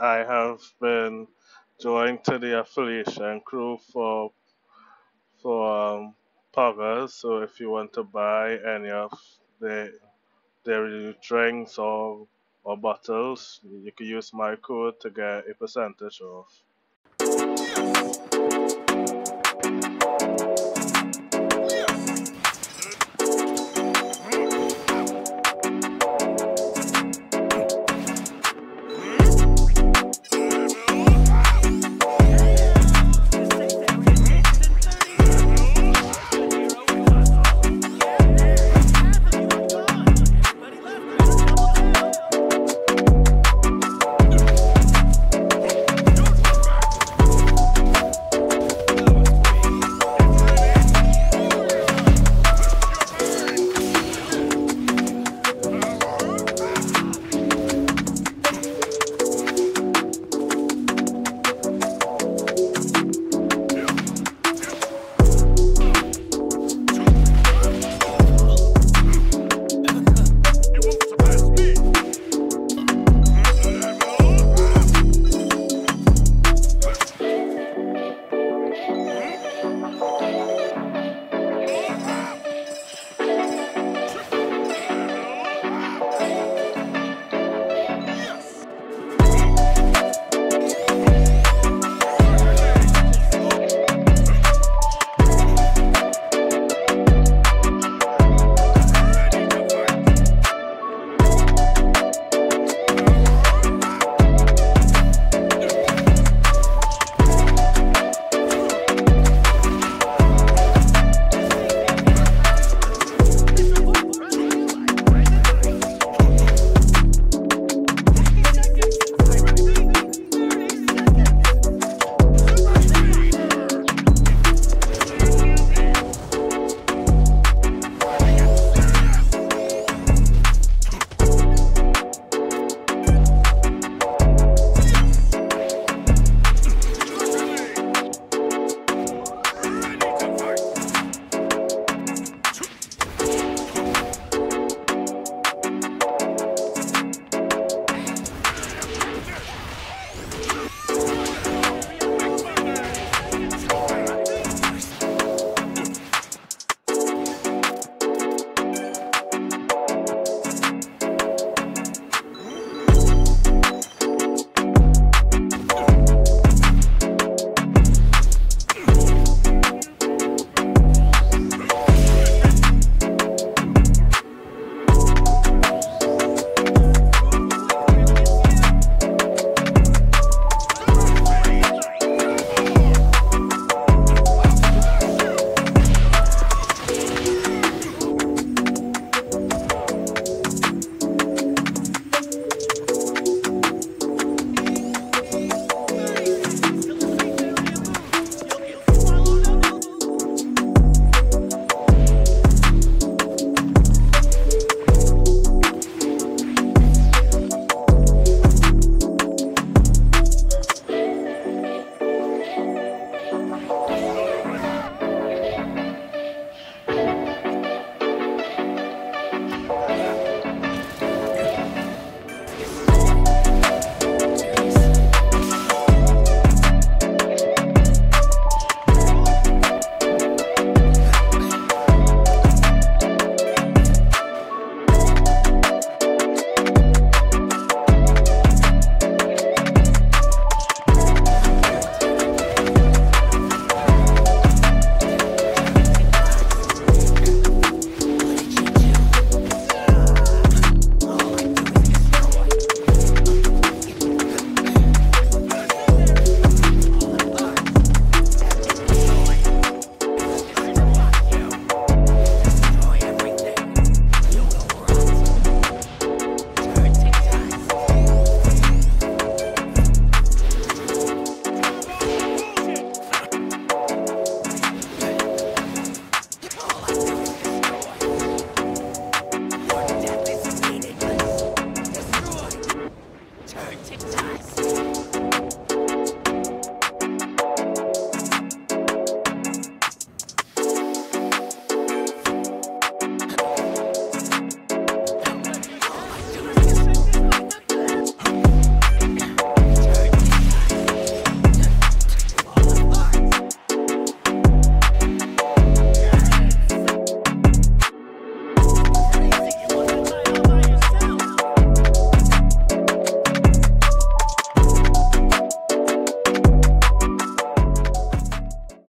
I have been joined to the affiliation crew for for um, Poggers. So if you want to buy any of the dairy drinks or or bottles, you can use my code to get a percentage off.